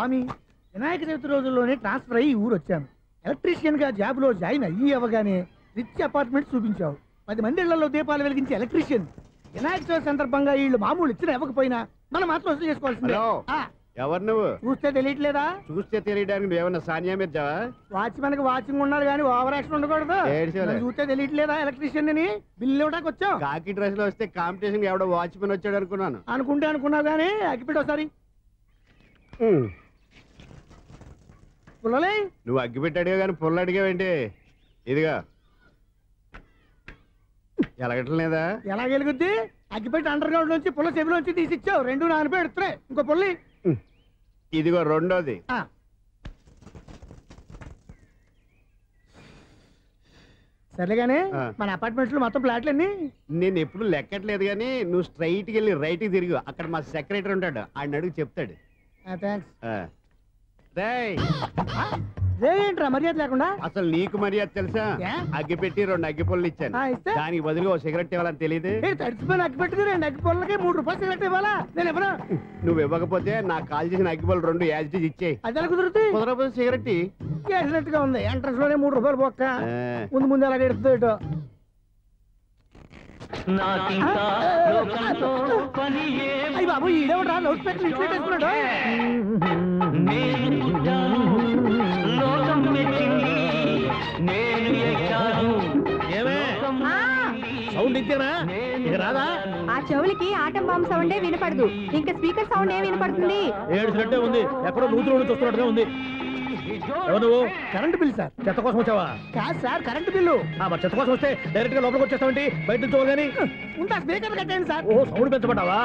స్వామి వినాయక చవితి రోజుల్లోనే ట్రాన్స్ఫర్ అయ్యి ఊరు వచ్చాను. ఎలక్ట్రీషియన్గా జాబ్లో జాయిన్ అయ్యి అవ్వగానే రిచ్ అపార్ట్మెంట్ చూపించావు. పది మంది ఇళ్ళలో దీపాలు వెలిగించే ఎలక్ట్రీషియన్. వినాయక చవితి సందర్భంగా వీళ్ళు మామూలు ఇచ్చిన ఇవ్వకపోయినా మనం మాత్రం వసూలు చేసుకోవాల్సిందే. ఆ, ఎవరు నువ్వు? చూస్తే తెలియట్లేదా? చూస్తే తెలియడానికి నువ్వేమన్నా సానియా మీర్జావా? వాచ్మెన్కి వాచింగ్ ఉన్నారు కానీ ఓవర్ యాక్షన్ ఉండకూడదు. ఏడ్చేలే. చూస్తే తెలియట్లేదా ఎలక్ట్రీషియన్ అని బిల్లు ఇవ్వడానికి వచ్చాం కాకి డ్రెస్లో వస్తే కాంపిటీషన్ ఎవడో వాచ్మెన్ వచ్చాడు అనుకున్నాను. అనుకుంటే అనుకున్నావు కానీ అగ్గిపెట్టి ఒకసారి. పుల్లలే? నువ్వు అగ్గి పెట్టాడుగా కానీ పుల్ల అడిగావేంటి? ఇదిగా. ఎలగటం లేదా ఎలా గెలుగుద్ది అగ్గిపెట్టి అండర్ గ్రౌండ్ నుంచి పుల్ల చెవిలోంచి తీసి ఇచ్చావు రెండు నానపై ఎడుతున్నాయి. ఇంకో పుల్లి. ఇదిగో రెండోది. ఆ. సర్లేగానే ఆ. మన అపార్ట్మెంట్స్లో మొత్తం ప్లాట్లు అన్ని నేను ఎప్పుడు లెక్కట్లేదు కానీ నువ్వు స్ట్రైట్కి వెళ్ళి రైట్కి తిరిగి. అక్కడ మా సెక్రటరీ ఉంటాడు. ఆయన అడుగు చెప్తాడు. థ్యాంక్స్ ఆ. ఏంట్రా మర్యాద లేకుండా? అసలు నీకు మర్యాద తెలుసా? అగ్గి పెట్టి రెండు అగ్గి పొల్లు ఇచ్చాను? దానికి బదులుగా ఓ సిగరెట్ ఇవ్వాలని తెలియదు ఏ తడిచిపోయిన అగ్గి పెట్టుకుని రెండు అగ్గి పొలకి మూడు రూపాయలు సిగరెట్ ఇవ్వాలా? నేను ఇవ్వను. నువ్వు ఇవ్వకపోతే నాకు కాల్ చేసిన అగ్గి పొల్లు రెండు యాజిటీస్ ఇచ్చేయి అది కుదురుతుంది? కుదరకపోతే సిగరెట్. చేసినట్టుగా ఉంది. ఎంట్రన్స్లోనే మూడు రూపాయలు పోక్క. ఆ. ముందు ముందు ఏం అయ్యి బాబు ఈడేవడా లౌడ్ స్పీకర్ ఇంట్లో నేను పుట్టాను లోకం మెచ్చింది నేను ఎక్కాను లోకం సౌండ్ ఇంతేనా ఇక రాదా? ఆ చెవులకి ఆటం బాంబు సౌండే వినపడదు. ఇంకా స్పీకర్ సౌండ్ ఏ వినపడుతుంది ఏడుసినట్టే ఉంది. ఎక్కడో నూతులు నుండి వస్తున్నట్టుగా ఉంది. ఎవరు నువ్వు? Current bill sir. చెత్త కోసం వచ్చావా? కాదు సార్ కరెంట్ బిల్లు. ఆ, మరి చెత్త కోసం వస్తే డైరెక్ట్గా లోపలికి వచ్చేస్తావేంటి? బయట నుంచి ఉంటా స్పీకర్ కట్టండి సార్. ఓ సౌండ్ పెంచమంటావా?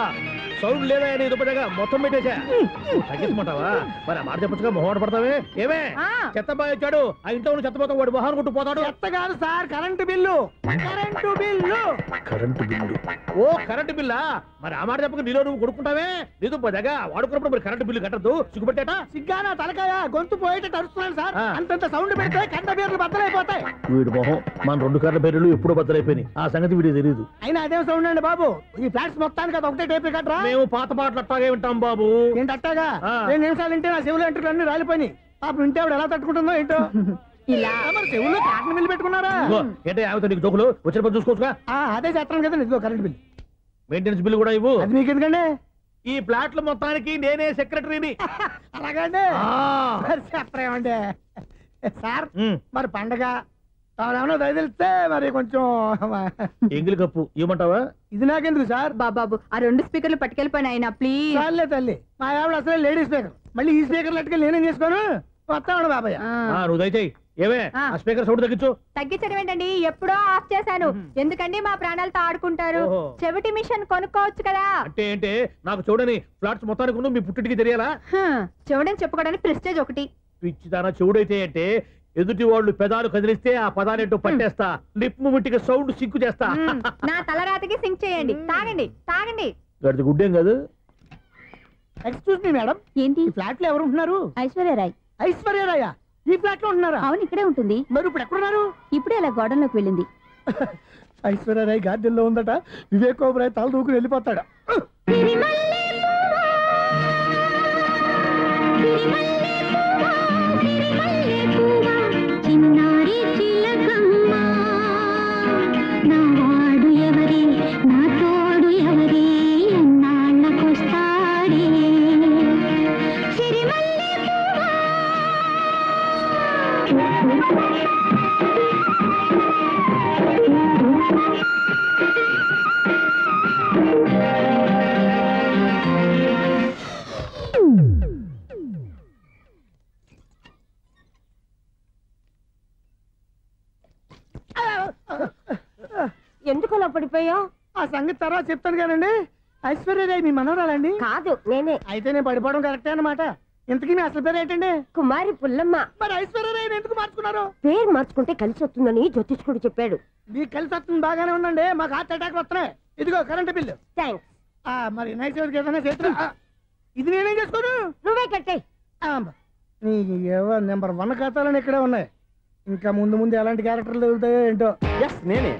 సౌండ్ లేదా నీ దుప్పటిగా మొత్తం పెట్టేశా. తగ్గించమంటావా? మరి ఆ మాట చెప్పచ్చుగా మొహమాట పడతావే? ఏమే? ఆ. చెత్త బాయ్ వచ్చాడు ఆ ఇంట్లో ఉన్న చెత్త పోతాం వాడు మొహాన్ని కొట్టు పోతాడు. చెత్త కాదు sir current bill. Current bill. Current bill. ఓ కరెంటు బిల్లా? మరి ఆ మాట చెప్పక నీలో నువ్వు కొడుకుంటావే? నీ దుప్పటిగా వాడుకున్నప్పుడు మరి కరెంటు బిల్లు కట్టద్దు. సిగ్గుపెట్టేట సిగ్గానా తలకాయ? గొంతు పోయేటట్టు అరుస్తున్నాను సార్. అంతంత సౌండ్ పెడితే కంట బీర్లు బద్దలైపోతాయి. వీడు మొహం మన రెండు కర్ర పేర్లు ఎప్పుడో బద్దలైపోయినాయి. ఆ సంగతి వీడికి తెలియదు అయినా అదేం సౌండ్ అండి బాబు. ఈ ఫ్లాట్స్ మొత్తానికి అది ఒకటే టైప్ కట్టరా మేము పాత పాటలు అట్టాగే వింటాం బాబు. ఏంటి అట్టాగా. రెండు నిమిషాలు వింటే నా చెవులు ఎంట్రులు అన్ని రాలిపోయినాయి. పాపం వింటే ఆవిడ ఎలా తట్టుకుంటుందో ఏంటో? ఇలా. ఆ, మరి చెవుల్లో కాటన్ బిల్లు పెట్టుకున్నారా? ఇదిగో, ఏంటే ఆమెతో నీకు జోకులు? వచ్చిన పని చూసుకోవచ్చుగా? ఆ, అదే చేస్తాను కదా ఇదిగో కరెంట్ బిల్ మెయింటెనెన్స్ కూడా ఇవ్వు. అది మీకు ఎందుకండి ఈ ప్లాట్ల మొత్తానికి నేనే సెక్రటరీని. అలాగండి. సార్ మరి పండగ ఏమన్నా దయదలిస్తే మరి కొంచెం ఎంగిలి కప్పు ఇవ్వమంటావా? ఇది నాకెందుకు సార్? బాబాబు ఆ రెండు స్పీకర్లు పట్టుకెళ్ళిపోయిన ఆయన ప్లీజ్ చాలే తల్లి. మా ఆవిడ అసలే లేడీ స్పీకర్. మళ్ళీ ఈ స్పీకర్ లెట్టుకెళ్ళి నేనేం చేసుకోను? వస్తాడు బాబాయ్? ఆ, నువ్వు దయచేయి. ఏమే ఆ. ఆ స్పీకర్ సౌండ్ తగ్గించు. తగ్గించడం ఏంటండి? ఎప్పుడో ఆఫ్ చేశాను. ఎందుకండి మా ప్రాణాలతో ఆడుకుంటారు. చెవిటి మిషన్ కొనుక్కోవచ్చు కదా. అంటే ఏంటే? నాకు చూడని ఫ్లాట్స్ మొత్తానికి మీ పుట్టింటికి తెలియాలా? హ్మ్, చెవిడని చెప్పుకోవడానికి ప్రెస్టేజ్ ఒకటి. చెవుడైతే అంటే ఎదుటి వాళ్ళు పెదాలు కదిలిస్తే ఆ పదాలేంటో పట్టేస్తా. లిప్ ముట్టికి సౌండ్ సిక్కు చేస్తా. నా తలరాతకి సింక్ చేయండి. తాగండి. తాగండి. గడిది గుడ్డేం కాదు? ఎక్స్క్యూజ్ మీ మేడం ఏంటి? ఈ ఫ్లాట్లో ఎవరు ఉంటున్నారు? ఐశ్వర్యరాయ్ ఐశ్వర్యరాయ ఈ ఫ్లాట్లో ఉంటున్నారా? అవును ఇక్కడే ఉంటుంది. మరి ఇప్పుడు ఎక్కడున్నారు? ఇప్పుడే అలా గోడంలోకి వెళ్ళింది. ఐశ్వర్యరాయ్ గార్డెన్లో ఉందట. వివేక్ ఓబరాయ్ తల దూకుని వెళ్ళిపోతాడు. ఎందుకు అలా పడిపోయావు? ఆ సంగతి తర్వాత చెప్తాను కానండి. ఐశ్వర్యరాయ్ మీ మనవరాలండి. కాదు నేనే. అయితే నేను పడిపోవడం కరెక్టే అన్నమాట. ఇంతకీ మీ అసలు పేరు ఏంటండి? కుమారి పుల్లమ్మ. మరి ఐశ్వర్యరాయ్ ఎందుకు మార్చుకున్నారు? పేరు మార్చుకుంటే కలిసి వస్తుందని జ్యోతిష్కుడు చెప్పాడు. మీకు కలిసి వస్తుంది బాగానే ఉందండి. మాకు హార్ట్ అటాక్ వస్తున్నాయి. ఇదిగో కరెంట్ బిల్లు. థ్యాంక్స్ ఆ, మరి నైట్ చదివికి ఏదైనా చేతులు? ఇది నేనేం చేసుకోను? నువ్వే కట్టే. ఆ, నీకు ఏవో నెంబర్ వన్ ఖాతాలని ఇక్కడే ఉన్నాయి. ఇంకా ముందు ముందు ఎలాంటి క్యారెక్టర్లు తగులుతాయో ఏంటో. ఎస్ నేనే.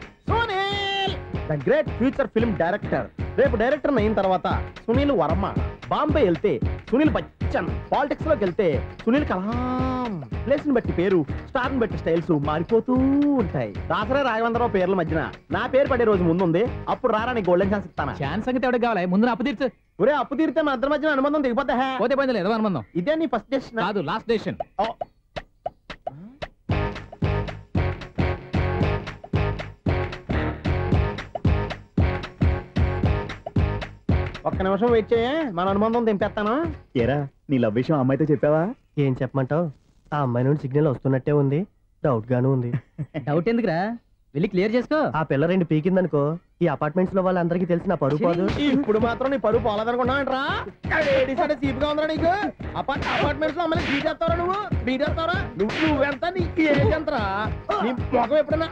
The great future film director. రేపు డైరెక్టర్ అయిన తర్వాత సునీల్ వర్మ. బాంబే వెళ్తే సునీల్ క్వశ్చన్ పాలిటిక్స్లోకి వెళ్తే సునీల్ కలాం. ప్లేస్ని బట్టి పేరు స్టార్ని బట్టి స్టైల్స్ మారిపోతూ ఉంటాయి. దాసరా రాఘవేంద్రరావు పేర్ల మధ్యన నా పేరు పడే రోజు ముందుంది. అప్పుడు రారా నీ గోల్డెన్ ఛాన్స్ ఇస్తానా? ఛాన్స్ సంగతి ఎవరికి కావాలి? ముందు అప్పు తీర్చు. ఒరే అప్పు తీరితే మన ఇద్దరి మధ్యన అనుబంధం దిగిపోతా పోతే పోయింది లేదు అనుబంధం. ఇదే నీ ఫస్ట్ డెస్టినేషన్ కాదు లాస్ట్ డెసిషన్ ఒక్క నిమిషం వెయిట్ చేయ. మన అనుబంధం దింపేస్తాను. ఏరా నీ లవ్ విషయం అమ్మాయితో చెప్పావా? ఏం చెప్పమంటావు? ఆ అమ్మాయి నుండి సిగ్నల్ వస్తున్నట్టే ఉంది. డౌట్ గాను ఉంది. డౌట్ ఎందుకురా? వెళ్ళి క్లియర్ చేసుకో. ఆ పిల్ల రెండు పీకిందనుకో ఈ అపార్ట్మెంట్స్లో వాళ్ళందరికీ తెలిసిన పరువు పోదు. ఇప్పుడు మాత్రం నీ పరువు పోలేదనుకున్నావంటరా సీపుగా ఉందా నీకు. అపార్ట్మెంట్స్లో బీటేస్తారా నువ్వు. బీటేస్తారా నువ్వు నువ్వెంత నీకు ఏజ్ ఎంతరా? నీ ముఖం ఎప్పుడైనా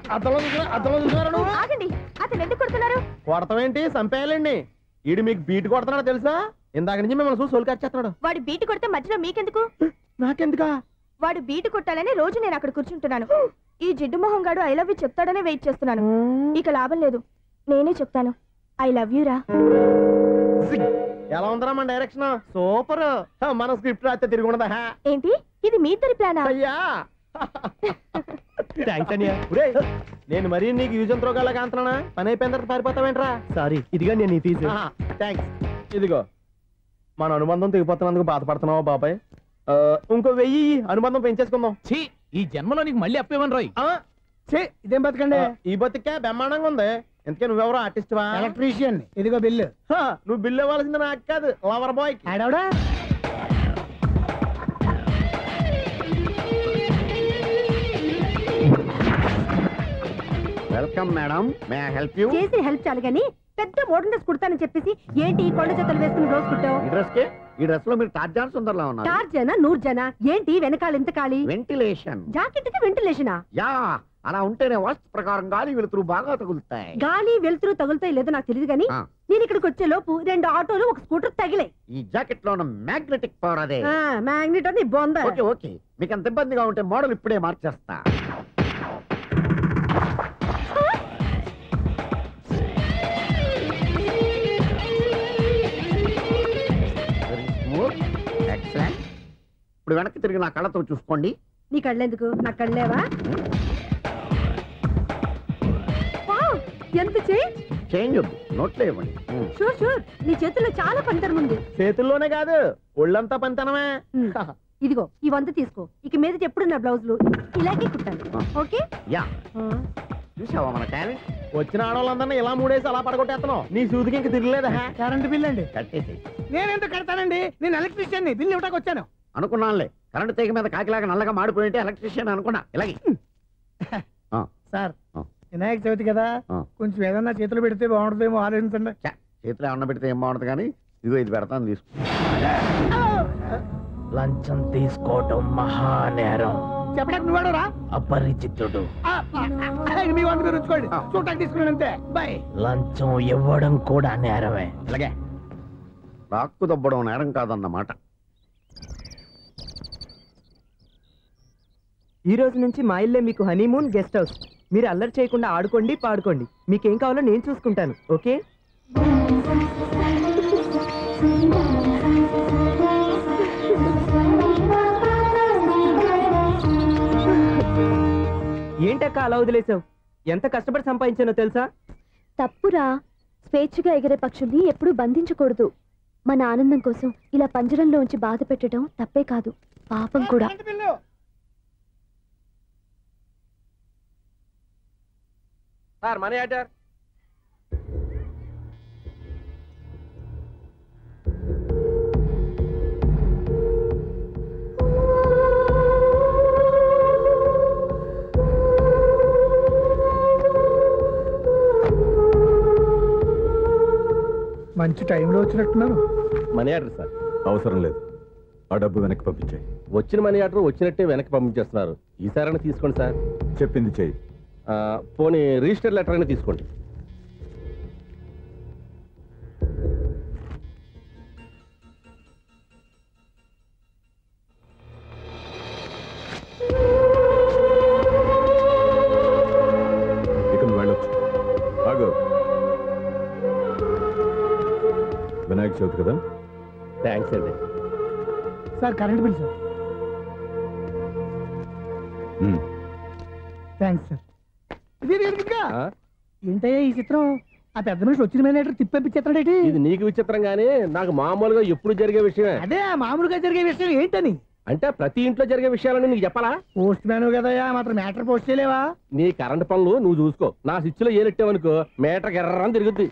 నువ్వు? ఆగండి. అతను ఎందుకు కొడుతున్నారు? కొడతావేంటి? చంపేయాలండి. ఈడు మీకు బీట్ కొడుతున్నాడు తెలుసా? ఇందాక నుంచి మిమ్మల్ని చూసి సోలు కచ్చేస్తున్నాడు వాడు బీటు కొడితే మధ్యలో మీకెందుకు? నాకెందుకా? వాడు బీటు కొట్టాలని రోజు నేను అక్కడ కూర్చుంటున్నాను. ఈ జిడ్డు మొహం గాడు ఐ లవ్ యూ చెప్తాడనే వెయిట్ చేస్తున్నాను. ఇక లాభం లేదు. నేనే చెప్తాను. ఐ లవ్ యూ రా. ఎలా ఉందరా మన డైరెక్షన్? సూపర్. మన స్క్రిప్ట్ రాస్తే తిరిగి ఉండదా. ఏంటి? ఇది మీ ఇద్దరి ప్లానా? అయ్యా! థ్యాంక్స్ అనియా ఒరేయ్, నేను మరీ నీకు యూజ్ ఎంతో గల కాంతనా పని అయిపోయిన తర్వాత పారిపోతావేంట్రా? సారీ ఇదిగా నేను ఈ ఫీజు థ్యాంక్స్ ఇదిగో మన అనుబంధం తెగిపోతున్నందుకు బాధపడుతున్నావా బాబాయ్? ఆ, ఇంకో వెయ్యి అనుబంధం పెంచేసుకుందాం. ఛీ ఈ జన్మలో నీకు మళ్ళీ అప్పు ఇవ్వను రోయ్. ఆ, ఛీ, ఇదేం బతకండి? ఆ, ఈ బతికే బ్రహ్మాండంగా ఉంది. ఎందుకే నువ్వెవరో ఆర్టిస్ట్ వా? ఎలక్ట్రీషియన్ ఇదిగో బిల్లు. హా, నువ్వు బిల్ ఇవ్వాల్సింది నాకు కాదు lover boy ఆడవడా? Welcome madam. May help you చేసి హెల్ప్ చాలు గాని పెద్ద మోడల్ డ్రెస్ కుడతానని చెప్పేసి ఏంటి ఈ కొండ జతలు వేసుకుని రోజు కుట్టావు? ఈ డ్రెస్కి? ఈ డ్రెస్లో మీరు టార్జాన్ సుందర్లా ఉన్నారు. చార్ జన నూరు జన ఏంటి వెనకాల ఎంత ఖాళీ? వెంటిలేషన్ జాకెట్కి వెంటిలేషనా యా అలా ఉంటేనే వాస్తు ప్రకారం గాలి వెలుతురు బాగా తగులుతాయి. గాలి వెలుతురు తగులుతాయి లేదో నాకు తెలియదు ఆ. నేను ఇక్కడికి వచ్చే లోపు రెండు ఆటోలు ఒక స్కూటర్ తగిలే ఈ జాకెట్లో ఉన్న మ్యాగ్నెటిక్ పవర్ అదే. మ్యాగ్నెట్ అని బొంద ఓకే ఓకే. మీకు అంత ఇబ్బందిగా ఉంటే మోడల్ ఇప్పుడే మార్చేస్తా. ఇప్పుడు వెనక్కి తిరిగి నా కళ్ళతో చూసుకోండి. నీ కళ్ళెందుకు? నా కళ్ళేవా? వావ్, ఎంత చేంజ్? చేంజ్ వద్దు నోట్లో ఇవ్వండి. షూర్ షూర్ నీ చేతుల్లో చాలా పంతరం ఉంది. చేతుల్లోనే కాదు ఒళ్ళంతా పంతనమే. ఇదిగో ఈ వంద తీసుకో. ఇక మీద ఎప్పుడు నా బ్లౌజులు? ఇలాగే కుట్టాను ఆ. ఓకే? యా. చూసావా మన టాలెంట్? వచ్చిన ఆడవాళ్ళందరినీ ఇలా మూడేసి అలా పడగొట్టేస్తున్నావు. నీ సూదికి ఇంక తిరగలేదా? కరెంట్ బిల్ అండి. కట్టేసి నేను ఎందుకు కడతానండి? నేను ఎలక్ట్రీషియన్ బిల్ ఇవ్వడానికి వచ్చాను. అనుకున్నానులే. కరెంట్ తీగ మీద కాకిలాగా నల్లగా మాడిపోయింటే ఎలక్ట్రీషియన్ అనుకున్నా. ఇలాగే. ఆ, సార్. వినాయక చవితి కదా. కొంచెం ఏదన్నా చేతులు పెడితే బాగుంటుందేమో ఆలోచించండి. చేతిలో అన్న పెడితే ఏం బాగుంటుంది కానీ ఇదిగో ఇది పెడతాను తీసుకో. లంచం తీసుకోవటం మహానేరం. చెప్పడానికి నువ్వాడరా అపరిచితుడు. మీ వంద మీరు ఉంచుకోండి. చూడటానికి తీసుకున్నాను అంతే. బాయ్. లంచం ఇవ్వడం కూడా నేరమే. అలాగే. రాక్కు దబ్బడం నేరం కాదన్నమాట. ఈ రోజు నుంచి మా ఇల్లే మీకు హనీమూన్ గెస్ట్ హౌస్ మీరు అల్లరి చేయకుండా ఆడుకోండి పాడుకోండి. మీకేం కావాలో నేను చూసుకుంటాను ఓకే? ఏంటక్క అలా వదిలేసావు? ఎంత కష్టపడి సంపాదించానో తెలుసా? తప్పురా. స్వేచ్ఛగా ఎగిరే పక్షుల్ని ఎప్పుడూ బంధించకూడదు. మన ఆనందం కోసం ఇలా పంజరంలో ఉంచి బాధ పెట్టడం తప్పే కాదు. పాపం కూడా current bill sir money order మంచి టైంలో వచ్చినట్టున్నారు. Money order sir. అవసరం లేదు. ఆ డబ్బు వెనక్కి పంపించాయి. వచ్చిన మనీ ఆర్డర్ వచ్చినట్టే వెనక్కి పంపించేస్తున్నారు. ఈసారైనా తీసుకోండి సార్. చెప్పింది చెయ్యి. పోనీ రిజిస్టర్ లెటర్ అయినా తీసుకోండి. వినాయక చవితి కదా? థ్యాంక్స్ అండి. Sir current bill sir. Thanks sir. ఏంటయ్యా ఈ చిత్రం? ఆ పెద్ద మనిషి వచ్చిన మేనేటర్ తిప్పించేస్తాడేటి ఇది నీకు విచిత్రం గానీ నాకు మామూలుగా ఎప్పుడు జరిగే విషయమే. అదే మామూలుగా జరిగే విషయం ఏంటని? అంటే ప్రతి ఇంట్లో జరిగే విషయాలని నీకు చెప్పాలా? పోస్ట్ మ్యాన్ కదయ్యా మాత్రం మ్యాటర్ పోస్ట్ చేయలేవా? నీ కరెంట్ పనులు నువ్వు చూసుకో. నా స్విచ్లో ఏలెట్టావనుకో మీటర్ ఎర్రని తిరుగుద్ది?